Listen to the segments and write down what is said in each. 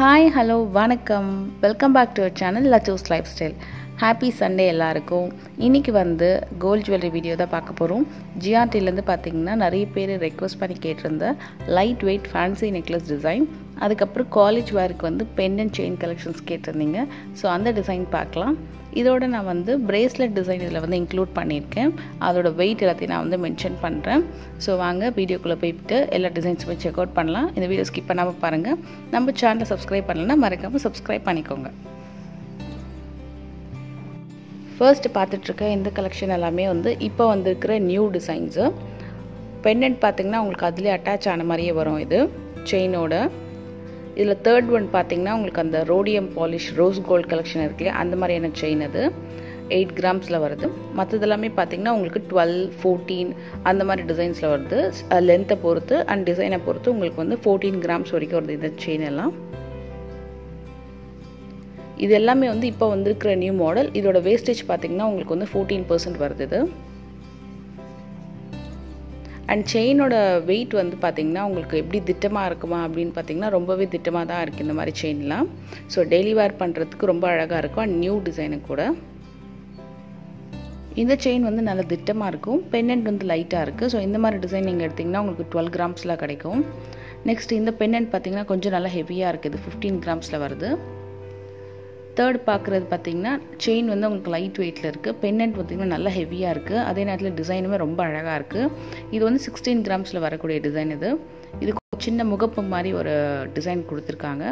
Hi hello வணக்கம். Welcome back to channel Lachu's life style happy Sunday எல்லாருக்கும். இன்றைக்கி வந்து கோல்ட் ஜுவல்லரி வீடியோ தான் பார்க்க போகிறோம் ஜிஆர்டிலேருந்து பார்த்தீங்கன்னா நிறைய பேர் ரெக்வஸ்ட் பண்ணி கேட்டிருந்த light weight fancy necklace design அதுக்கப்புறம் காலேஜ் வேருக்கு வந்து பென் அண்ட் செயின் கலெக்ஷன்ஸ் கேட்டிருந்தீங்க. ஸோ அந்த டிசைன் பார்க்கலாம். இதோட நான் வந்து பிரேஸ்லெட் டிசைன் இதில் வந்து இன்க்ளூட் பண்ணியிருக்கேன். அதோட வெயிட் எல்லாத்தையும் நான் வந்து மென்ஷன் பண்ணுறேன் ஸோ வாங்க வீடியோக்குள்ளே போய்ட்டு எல்லா டிசைன்ஸுமே செக் அவுட் பண்ணலாம். இந்த வீடியோ ஸ்கிப் பண்ணாமல் பாருங்கள் நம்ம சேனலை சப்ஸ்கிரைப் பண்ணலன்னா மறக்காமல் சப்ஸ்கிரைப் பண்ணிக்கோங்க. ஃபர்ஸ்ட் பார்த்துட்ருக்க இந்த கலெக்ஷன் எல்லாமே வந்து இப்போ வந்திருக்கிற நியூ டிசைன்ஸு பெண்டன்ட் பார்த்திங்கன்னா உங்களுக்கு அதிலே அட்டாச் ஆன மாதிரியே வரும் இது. செயினோட இதில் தேர்ட் ஒன் பார்த்தீங்கன்னா உங்களுக்கு அந்த rhodium polish rose gold collection இருக்கு இல்லையா? அந்த மாதிரியான செயின் அது. எயிட் கிராம்ஸில் வருது. மற்றது எல்லாமே பார்த்தீங்கன்னா உங்களுக்கு டுவெல் ஃபோர்டீன் அந்த மாதிரி டிசைன்ஸில் வருது. லென்த்தை பொறுத்து அண்ட் டிசைனை பொறுத்து உங்களுக்கு வந்து ஃபோர்டீன் கிராம்ஸ் வரைக்கும் வருது இந்த செயின் எல்லாம். இது எல்லாமே வந்து இப்போ வந்திருக்கிற நியூ மாடல் இதோட வேஸ்டேஜ் பார்த்தீங்கன்னா உங்களுக்கு வந்து ஃபோர்டீன் பர்சன்ட் வருது இது. அண்ட் செயினோட வெயிட் வந்து பார்த்திங்கன்னா உங்களுக்கு எப்படி திட்டமாக இருக்குமா அப்படின்னு பார்த்தீங்கன்னா ரொம்பவே திட்டமாக தான் இருக்குது இந்த மாதிரி செயின்லாம் ஸோ டெய்லி வேர் பண்ணுறதுக்கு ரொம்ப அழகாக இருக்கும். அண்ட் நியூ டிசைனு கூட. இந்த செயின் வந்து நல்ல திட்டமாக இருக்கும். பென்னண்ட் வந்து லைட்டாக இருக்குது ஸோ இந்த மாதிரி டிசைன் நீங்கள் எடுத்திங்கன்னா உங்களுக்கு டுவெல் கிராம்ஸில் கிடைக்கும். நெக்ஸ்ட் இந்த பென்னண்ட் பார்த்திங்கன்னா கொஞ்சம் நல்லா ஹெவியாக இருக்குது ஃபிஃப்டீன் கிராம்ஸில் வருது. தேர்ட் பார்க்குறது பார்த்தீங்கன்னா செயின் வந்து உங்களுக்கு லைட் வெயிட்டில் இருக்குது பென்னண்ட் பார்த்திங்கன்னா நல்லா ஹெவியாக இருக்குது அதே நேரத்தில் டிசைனுமே ரொம்ப அழகாக இருக்குது இது வந்து சிக்ஸ்டீன் கிராம்ஸில் வரக்கூடிய டிசைன் இது. இது சின்ன முகப்பு மாதிரி ஒரு டிசைன் கொடுத்துருக்காங்க.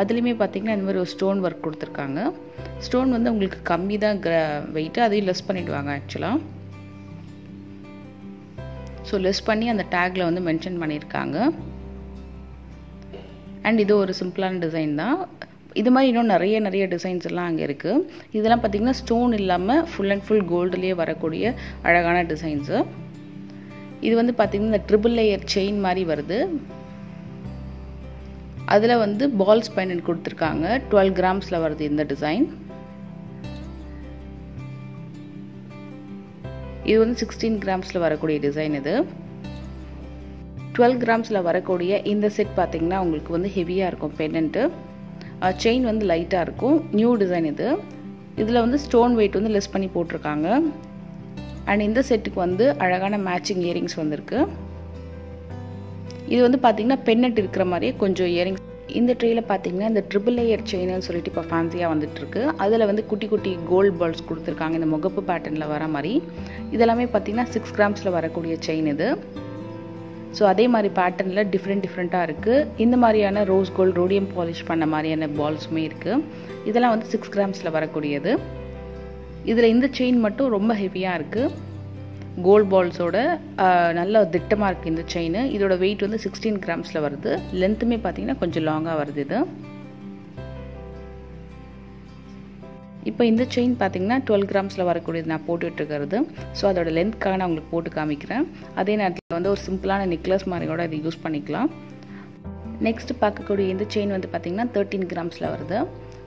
அதுலேயுமே பார்த்திங்கன்னா இந்த மாதிரி ஒரு ஸ்டோன் ஒர்க் கொடுத்துருக்காங்க. ஸ்டோன் வந்து உங்களுக்கு கம்மி தான் கிர வெயிட்டு அதையும் லெஸ் பண்ணிவிடுவாங்க ஆக்சுவலாக ஸோ லெஸ் பண்ணி அந்த டேக்கில் வந்து மென்ஷன் பண்ணியிருக்காங்க அண்ட் இது ஒரு சிம்பிளான டிசைன் தான். இது மாதிரி இன்னும் நிறைய நிறைய டிசைன்ஸ் எல்லாம் அங்கே இருக்குது இதெல்லாம் பார்த்திங்கன்னா ஸ்டோன் இல்லாமல் ஃபுல் அண்ட் ஃபுல் கோல்டுலேயே வரக்கூடிய அழகான டிசைன்ஸு இது வந்து பார்த்திங்கன்னா இந்த ட்ரிபிள் லேயர் செயின் மாதிரி வருது. அதில் வந்து பால்ஸ் பைனட் கொடுத்துருக்காங்க. டுவெல் கிராம்ஸில் வருது இந்த டிசைன் இது வந்து சிக்ஸ்டீன் கிராம்ஸில் வரக்கூடிய டிசைன் இது. டுவெல் கிராம்ஸில் வரக்கூடிய இந்த செட் பார்த்திங்கன்னா உங்களுக்கு வந்து ஹெவியாக இருக்கும் பெண்டன்ட்டு செயின் வந்து லைட்டாக இருக்கும். நியூ டிசைன் இது. இதில் வந்து ஸ்டோன் வெயிட் வந்து லெஸ் பண்ணி போட்டிருக்காங்க. அண்ட் இந்த செட்டுக்கு வந்து அழகான மேட்சிங் இயரிங்ஸ் வந்திருக்கு. இது வந்து பார்த்திங்கன்னா பெண்ணட் இருக்கிற மாதிரியே கொஞ்சம் இயரிங்ஸ் இந்த ட்ரேயில் பார்த்தீங்கன்னா இந்த ட்ரிபிள் லேயர் செயின்னு சொல்லிட்டு இப்போ ஃபேன்சியாக வந்துட்டுருக்கு. அதில் வந்து குட்டி குட்டி கோல்டு பால்ஸ் கொடுத்துருக்காங்க. இந்த முகப்பு பேட்டர்னில் வர மாதிரி. இதெல்லாமே பார்த்திங்கன்னா சிக்ஸ் கிராம்ஸில் வரக்கூடிய செயின் இது. ஸோ அதே மாதிரி பேட்டர்னில் டிஃப்ரெண்ட் டிஃப்ரெண்ட்டாக இருக்குது இந்த மாதிரியான ரோஸ் கோல்டு ரோடியம் பாலிஷ் பண்ண மாதிரியான பால்ஸுமே இருக்குது இதெல்லாம் வந்து சிக்ஸ் கிராம்ஸில் வரக்கூடியது. இதில் இந்த செயின் மட்டும் ரொம்ப ஹெவியாக இருக்குது கோல்ட் பால்ஸோட நல்ல திட்டமாக இருக்குது இந்த செயின் இதோட வெயிட் வந்து சிக்ஸ்டீன் கிராம்ஸில் வருது. லென்த்துமே பார்த்தீங்கன்னா கொஞ்சம் லாங்காக வருது இது. இப்போ இந்த செயின் பார்த்தீங்கன்னா டுவெல் கிராம்ஸில் வரக்கூடியது நான் போட்டுட்ருக்கிறது. ஸோ அதோட லென்த்க்காக நான் உங்களுக்கு போட்டு காமிக்கிறேன். அதே நேரத்தில் வந்து ஒரு சிம்பிளான நெக்லஸ் மாதிரி கூட இதை யூஸ் பண்ணிக்கலாம். நெக்ஸ்ட் பார்க்கக்கூடிய இந்த செயின் வந்து பார்த்திங்கன்னா தேர்ட்டீன் கிராம்ஸில் வருது.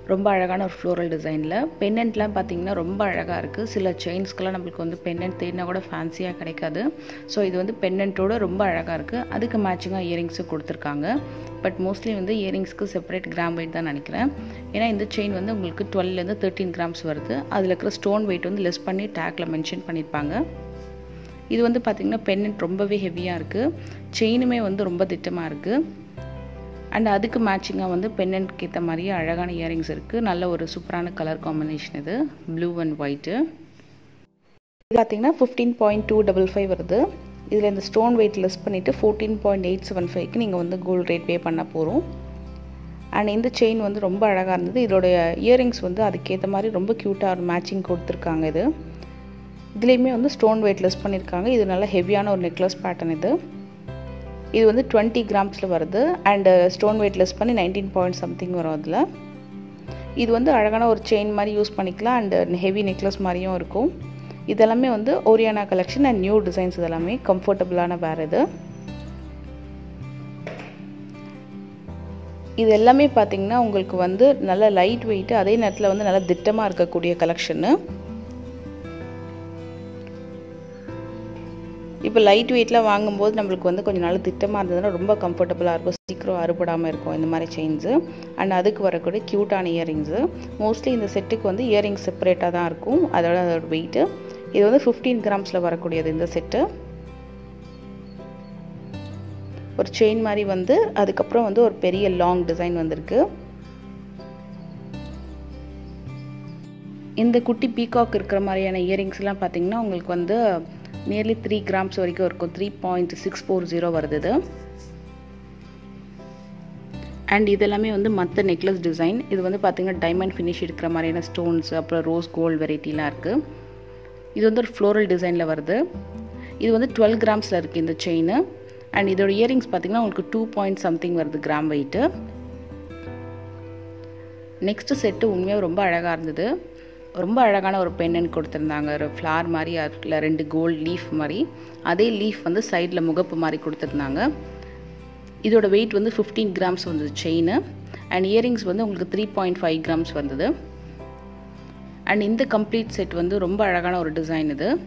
ரொம்ப அழகான ஒரு ஃப்ளோரல் டிசைனில் பென்னெண்ட்லாம் பார்த்திங்கன்னா ரொம்ப அழகாக இருக்குது சில செயின்ஸ்க்கெல்லாம் நம்மளுக்கு வந்து பென்னெண்ட் தேடினா கூட ஃபேன்சியாக கிடைக்காது. ஸோ இது வந்து பென்னெண்ட்டோட ரொம்ப அழகாக இருக்குது அதுக்கு மேட்சிங்காக இயரிங்ஸும் கொடுத்துருக்காங்க. பட் மோஸ்ட்லி வந்து இயரிங்ஸ்க்கு செப்பரேட் கிராம் வெயிட் தான் நினைக்கிறேன். ஏன்னா இந்த செயின் வந்து உங்களுக்கு டுவெல்லேருந்து தேர்ட்டீன் கிராம்ஸ் வருது. அதில் இருக்கிற ஸ்டோன் வெயிட் வந்து லெஸ் பண்ணி டேக்கில் மென்ஷன் பண்ணியிருப்பாங்க இது வந்து பார்த்திங்கன்னா பென்னண்ட் ரொம்பவே ஹெவியாக இருக்குது செயினுமே வந்து ரொம்ப திட்டமாக இருக்குது அண்ட் அதுக்கு மேட்சிங்காக வந்து பென்னண்ட்க்கு ஏற்ற மாதிரியே அழகான இயரிங்ஸ் இருக்குது நல்ல ஒரு சூப்பரான கலர் காம்பினேஷன் இது. ப்ளூ அண்ட் ஒயிட்டு இது பார்த்தீங்கன்னா fifteen point two double five வருது. இதில் இந்த ஸ்டோன் வெயிட் லெஸ் பண்ணிவிட்டு ஃபோர்டீன் பாயிண்ட் எயிட் செவன் ஃபைவ்க்கு நீங்கள் வந்து கோல்டு ரேட் பே பண்ண போகிறோம் அண்ட் இந்த செயின் வந்து ரொம்ப அழகாக இருந்தது. இதோடைய இயரிங்ஸ் வந்து அதுக்கேற்ற மாதிரி ரொம்ப க்யூட்டாக ஒரு மேட்சிங் கொடுத்துருக்காங்க இது. இதுலேயுமே வந்து ஸ்டோன் வெயிட் லெஸ் பண்ணியிருக்காங்க இது நல்ல ஹெவியான ஒரு நெக்லஸ் பேட்டர்ன் இது. இது வந்து டுவெண்ட்டி கிராம்ஸில் வருது. அண்டு ஸ்டோன் வெயிட்லெஸ் பண்ணி நைன்டீன் பாயிண்ட் சம்திங் வரும் அதில். இது வந்து அழகான ஒரு செயின் மாதிரி யூஸ் பண்ணிக்கலாம். அண்டு ஹெவி நெக்லஸ் மாதிரியும் இருக்கும். இதெல்லாமே வந்து Oriana collection and new designs இதெல்லாமே கம்ஃபர்டபுளான வேறு இது. இது எல்லாமே பார்த்திங்கன்னா உங்களுக்கு வந்து நல்ல லைட் வெயிட்டு அதே நேரத்தில் வந்து நல்லா திட்டமாக இருக்கக்கூடிய கலெக்ஷனு இப்போ லைட் வெயிட்டில் வாங்கும்போது நம்மளுக்கு வந்து கொஞ்சம் நாள் திட்டமாக இருந்ததுன்னா ரொம்ப கம்ஃபர்டபுளாக இருக்கும். சீக்கிரம் அறுபடாமல் இருக்கும் இந்த மாதிரி செயின்ஸு அண்ட் அதுக்கு வரக்கூடிய க்யூட்டான இயரிங்ஸு மோஸ்ட்லி இந்த செட்டுக்கு வந்து இயரிங்ஸ் செப்பரேட்டாக தான் இருக்கும். அதோட அதோட வெயிட்டு இது வந்து ஃபிஃப்டீன் கிராம்ஸில் வரக்கூடியது இந்த செட்டு ஒரு செயின் மாதிரி வந்து அதுக்கப்புறம் வந்து ஒரு பெரிய லாங் டிசைன் வந்திருக்கு. இந்த குட்டி பீகாக் இருக்கிற மாதிரியான இயரிங்ஸ்லாம் பார்த்தீங்கன்னா உங்களுக்கு வந்து நியர்லி த்ரீ கிராம்ஸ் வரைக்கும் இருக்கும். Three point six four zero வருது இது. அண்ட் இதெல்லாமே வந்து மற்ற நெக்லஸ் டிசைன் இது வந்து பார்த்திங்கன்னா டைமண்ட் ஃபினிஷ் இருக்கிற மாதிரியான ஸ்டோன்ஸ் அப்புறம் ரோஸ் கோல்டு வெரைட்டிலாம் இருக்குது இது வந்து ஒரு ஃப்ளோரல் டிசைனில் வருது. இது வந்து டுவெல் கிராம்ஸில் இருக்குது இந்த செயின் அண்ட் இதோட இயரிங்ஸ் பார்த்திங்கன்னா உங்களுக்கு டூ பாயிண்ட் சம்திங் வருது கிராம் வெயிட்டு நெக்ஸ்ட்டு செட்டு உண்மையாக ரொம்ப அழகாக இருந்தது. ரொம்ப அழகான ஒரு பெண்ணன் கொடுத்துருந்தாங்க. ஒரு ஃப்ளார் மாதிரி அதில் ரெண்டு கோல்ட் லீஃப் மாதிரி. அதே லீஃப் வந்து சைடில் முகப்பு மாதிரி கொடுத்துருந்தாங்க. இதோட வெயிட் வந்து ஃபிஃப்டீன் கிராம்ஸ் வந்தது செயின் அண்ட் இயரிங்ஸ் வந்து உங்களுக்கு த்ரீ பாயிண்ட் ஃபைவ் கிராம்ஸ் வந்தது. அண்ட் இந்த கம்ப்ளீட் செட் வந்து ரொம்ப அழகான ஒரு டிசைன் இது.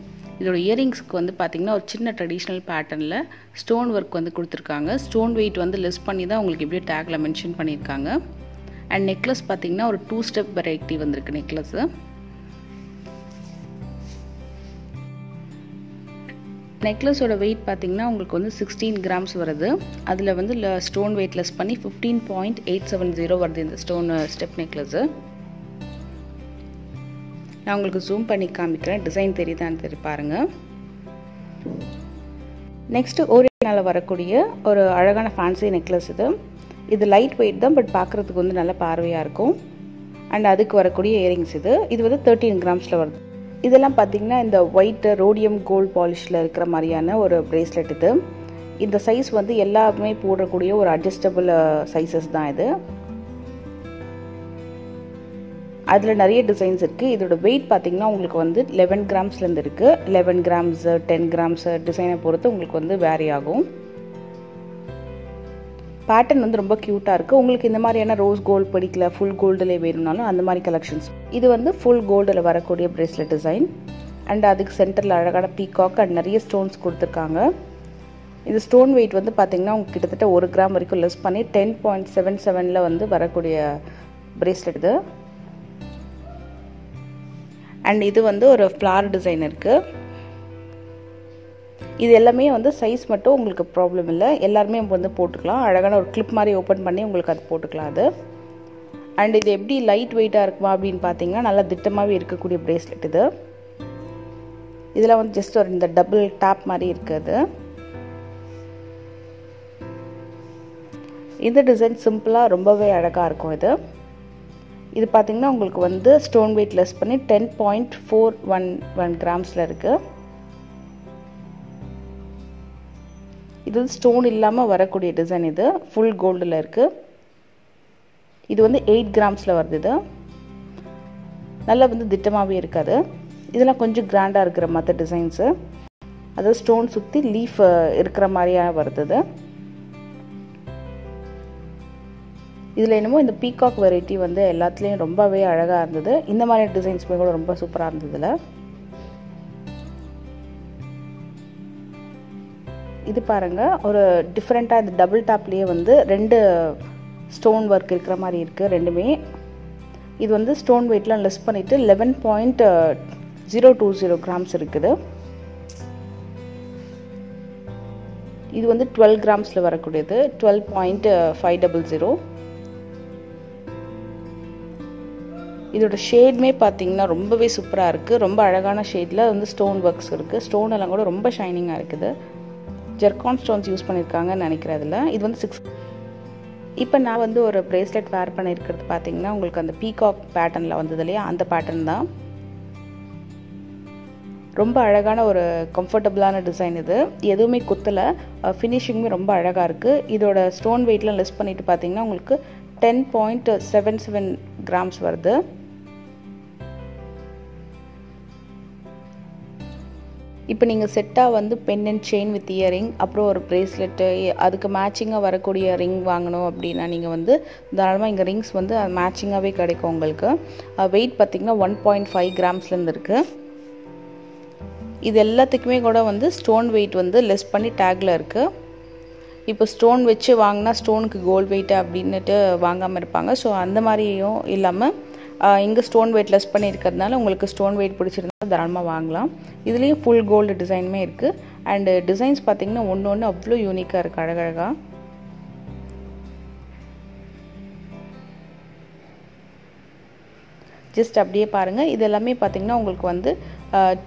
இதோட இயரிங்ஸ்க்கு வந்து பார்த்திங்கன்னா ஒரு சின்ன ட்ரெடிஷ்னல் பேட்டர்னில் ஸ்டோன் ஒர்க் வந்து கொடுத்துருக்காங்க. ஸ்டோன் வெயிட் வந்து லெஸ் பண்ணி தான் உங்களுக்கு எப்படியோ டேக்கில் மென்ஷன் பண்ணியிருக்காங்க. அண்ட் நெக்லஸ் பார்த்திங்கன்னா ஒரு டூ ஸ்டெப் வெரைட்டி வந்திருக்கு நெக்லஸ்ஸு நெக்லஸோட வெயிட் பார்த்திங்கன்னா உங்களுக்கு வந்து சிக்ஸ்டீன் கிராம்ஸ் வருது. அதில் வந்து ஸ்டோன் வெயிட் லெஸ் பண்ணி fifteen point eight seven zero வருது இந்த ஸ்டோன் ஸ்டெப் நெக்லஸ்ஸு நான் உங்களுக்கு ஜூம் பண்ணி காமிக்கிறேன். டிசைன் தெரியுதான்னு தெரி பாருங்கள் நெக்ஸ்ட்டு ஓரியனால் வரக்கூடிய ஒரு அழகான ஃபேன்சி நெக்லஸ் இது. இது லைட் வெயிட் தான் பட் பார்க்குறதுக்கு வந்து நல்ல பார்வையாக இருக்கும். அண்ட் அதுக்கு வரக்கூடிய இயரிங்ஸ் இது. இது வந்து தேர்ட்டீன் கிராம்ஸில் வருது. இதெல்லாம் பார்த்திங்கன்னா இந்த ஒயிட்டு ரோடியம் கோல்ட் பாலிஷில் இருக்கிற மாதிரியான ஒரு ப்ரேஸ்லெட் இது. இந்த சைஸ் வந்து எல்லாருமே போடக்கூடிய ஒரு அட்ஜஸ்டபிள் சைஸஸ் தான் இது. அதில் நிறைய டிசைன்ஸ் இருக்குது இதோட வெயிட் பார்த்திங்கன்னா உங்களுக்கு வந்து லெவன் கிராம்ஸ்லேருந்து இருக்குது லெவன் கிராம்ஸு டென் கிராம்ஸு டிசைனை பொறுத்து உங்களுக்கு வந்து வேரி ஆகும். பேட்டர்ன் வந்து ரொம்ப க்யூட்டாக இருக்குது உங்களுக்கு இந்த மாதிரியான ரோஸ் கோல்டு பிடிக்கல ஃபுல் கோல்டில் வேணும்னாலும் அந்த மாதிரி கலெக்ஷன்ஸ் இது வந்து ஃபுல் கோல்டில் வரக்கூடிய ப்ரேஸ்லெட் டிசைன் அண்ட் அதுக்கு சென்டரில் அழகான பீகாக் அண்ட் நிறைய ஸ்டோன்ஸ் கொடுத்துருக்காங்க. இந்த ஸ்டோன் வெயிட் வந்து பார்த்திங்கன்னா உங்களுக்கு கிட்டத்தட்ட ஒரு கிராம் வரைக்கும் லெஸ் பண்ணி டென் பாயிண்ட் செவன் செவனில் வந்து வரக்கூடிய ப்ரேஸ்லெட் இது. அண்ட் இது வந்து ஒரு ஃப்ளார் டிசைன் இருக்குது இது எல்லாமே வந்து சைஸ் மட்டும் உங்களுக்கு ப்ராப்ளம் இல்லை. எல்லாருமே வந்து போட்டுக்கலாம். அழகான ஒரு கிளிப் மாதிரி ஓப்பன் பண்ணி உங்களுக்கு அது போட்டுக்கலாம் அது. அண்ட் இது எப்படி லைட் வெயிட்டாக இருக்குமா அப்படின்னு பார்த்தீங்கன்னா நல்லா திட்டமாகவே இருக்கக்கூடிய ப்ரேஸ்லெட் இது. இதில் வந்து ஜஸ்ட் ஒரு இந்த டபுள் டாப் மாதிரி இருக்குது இந்த டிசைன் சிம்பிளாக ரொம்பவே அழகாக இருக்கும் இது. இது பார்த்திங்கன்னா உங்களுக்கு வந்து ஸ்டோன் வெயிட் லெஸ் பண்ணி ten point four one one கிராம்ஸில் இருக்குது இது ஸ்டோன் இல்லாமல் வரக்கூடிய டிசைன் இது. ஃபுல் கோல்டில் இருக்குது இது வந்து எயிட் கிராம்ஸில் வருது இது. நல்லா வந்து திட்டமாகவே இருக்காது. இதெல்லாம் கொஞ்சம் கிராண்டாக இருக்கிற மற்ற டிசைன்ஸு அதாவது ஸ்டோன் சுற்றி லீஃப் இருக்கிற மாதிரியாக வருது இதில் என்னமோ இந்த பீகாக் வெரைட்டி வந்து எல்லாத்துலேயும் ரொம்பவே அழகாக இருந்தது. இந்த மாதிரி டிசைன்ஸுமே கூட ரொம்ப சூப்பராக இருந்ததில்ல இது பாருங்கள் ஒரு டிஃப்ரெண்ட்டாக இந்த டபுள் டாப்லேயே வந்து ரெண்டு ஸ்டோன் ஒர்க் இருக்கிற மாதிரி இருக்குது ரெண்டுமே. இது வந்து ஸ்டோன் வெயிட்லாம் லெஸ் பண்ணிவிட்டு eleven point zero two zero grams இருக்குது. இது வந்து டுவெல் கிராம்ஸில் வரக்கூடியது twelve point five double zero இதோட ஷேட்மே பார்த்தீங்கன்னா ரொம்பவே சூப்பராக இருக்குது ரொம்ப அழகான ஷேடில் வந்து ஸ்டோன் ஒர்க்ஸ் இருக்குது ஸ்டோன் எல்லாம் கூட ரொம்ப ஷைனிங்காக இருக்குது. ஜெர்கான் ஸ்டோன்ஸ் யூஸ் பண்ணியிருக்காங்கன்னு நினைக்கிறதில்ல. இது வந்து சிக்ஸ் இப்போ நான் வந்து ஒரு ப்ரேஸ்லெட் வேர் பண்ணியிருக்கிறது பார்த்தீங்கன்னா உங்களுக்கு அந்த பீகாக் பேட்டர்னில் வந்தது இல்லையா? அந்த பேட்டர்ன் தான். ரொம்ப அழகான ஒரு கம்ஃபர்டபுளான டிசைன் இது. எதுவுமே குத்தலை. ஃபினிஷிங்குமே ரொம்ப அழகாக இருக்குது இதோட ஸ்டோன் வெயிட்லாம் லெஸ் பண்ணிவிட்டு பார்த்தீங்கன்னா உங்களுக்கு ten point seven seven grams வருது. இப்போ நீங்கள் செட்டாக வந்து pen and chain with earring அப்புறம் ஒரு ப்ரேஸ்லெட்டு அதுக்கு மேட்சிங்காக வரக்கூடிய ரிங் வாங்கணும் அப்படின்னா நீங்கள் வந்து தாராளமாக இங்கே ரிங்ஸ் வந்து மேட்சிங்காகவே கிடைக்கும் உங்களுக்கு. வெயிட் பார்த்திங்கன்னா ஒன் பாயிண்ட் ஃபைவ் கிராம்ஸ்லேருந்து இருக்குது இது எல்லாத்துக்குமே கூட வந்து ஸ்டோன் வெயிட் வந்து லெஸ் பண்ணி டேக்கில் இருக்குது இப்போ ஸ்டோன் வச்சு வாங்கினா ஸ்டோனுக்கு கோல்டு வெயிட்டு அப்படின்னுட்டு வாங்காமல் இருப்பாங்க. ஸோ அந்த மாதிரியும் இல்லாமல் இங்கே ஸ்டோன் வெயிட் லெஸ் பண்ணியிருக்கிறதுனால உங்களுக்கு ஸ்டோன் வெயிட் பிடிச்சிருந்தா தாராளமாக வாங்கலாம். இதுலேயும் ஃபுல் கோல்டு டிசைனுமே இருக்குது அண்டு டிசைன்ஸ் பார்த்திங்கன்னா ஒன்று ஒன்று அவ்வளோ யூனிக்காக இருக்குது அழகழகாக ஜஸ்ட் அப்படியே பாருங்கள் இது எல்லாமே பார்த்திங்கன்னா உங்களுக்கு வந்து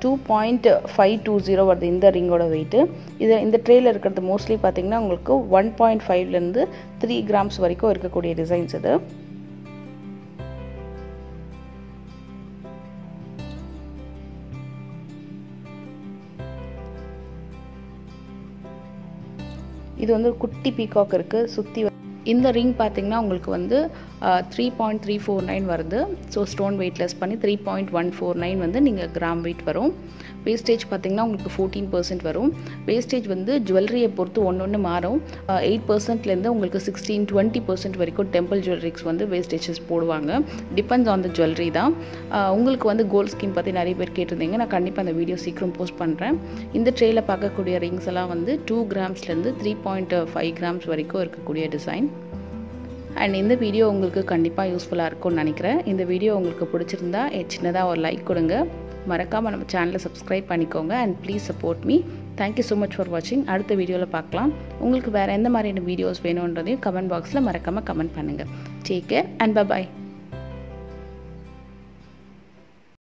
two point five two zero வருது இந்த ரிங்கோட வெயிட்டு இது இந்த ட்ரேயில் இருக்கிறது மோஸ்ட்லி பார்த்திங்கன்னா உங்களுக்கு ஒன் பாயிண்ட் ஃபைவ்லேருந்து த்ரீ கிராம்ஸ் வரைக்கும் இருக்கக்கூடிய டிசைன்ஸ் இது. இது வந்து குட்டி பீகாக் இருக்குது சுற்றி இந்த ரிங் பார்த்திங்கன்னா உங்களுக்கு வந்து three point three four nine வருது. ஸோ ஸ்டோன் வெயிட்லெஸ் பண்ணி three point one four nine வந்து நீங்கள் கிராம் வெயிட் வரும். வேஸ்டேஜ் பார்த்திங்கன்னா உங்களுக்கு ஃபோர்டீன் பர்சன்ட் வரும். வேஸ்டேஜ் வந்து ஜுவல்லரியை பொறுத்து ஒன்று ஒன்று மாறும். எயிட் பர்சன்ட்லேருந்து உங்களுக்கு சிக்ஸ்டீன் டுவெண்ட்டி பர்சன்ட் வரைக்கும் டெம்பிள் ஜுவல்லரிக்ஸ் வந்து வேஸ்டேஜஸ் போடுவாங்க. டிபெண்ட்ஸ் ஆன் த ஜுவல்லரி தான். உங்களுக்கு வந்து கோல்ட் ஸ்கீம் பற்றி நிறைய பேர் கேட்டிருந்தீங்க. நான் கண்டிப்பாக அந்த வீடியோ சீக்கிரம் போஸ்ட் பண்ணுறேன் இந்த ட்ரேயில் பார்க்கக்கூடிய ரிங்ஸ் எல்லாம் வந்து டூ கிராம்ஸ்லேருந்து த்ரீ பாயிண்ட் ஃபைவ் கிராம்ஸ் வரைக்கும் இருக்கக்கூடிய டிசைன் அண்ட் இந்த வீடியோ உங்களுக்கு கண்டிப்பாக யூஸ்ஃபுல்லாக இருக்கும்னு நினைக்கிறேன். இந்த வீடியோ உங்களுக்கு பிடிச்சிருந்தா சின்னதாக ஒரு லைக் கொடுங்க. மறக்காமல் நம்ம சேனலை சப்ஸ்கிரைப் பண்ணிக்கோங்க. And please support me thank you so much for வாட்சிங் அடுத்த வீடியோவில் பார்க்கலாம். உங்களுக்கு வேறு எந்த மாதிரியான வீடியோஸ் வேணுன்றதையும் கமெண்ட் பாக்ஸில் மறக்காமல் கமெண்ட் பண்ணுங்கள் டேக் கேர் அண்ட் பாய்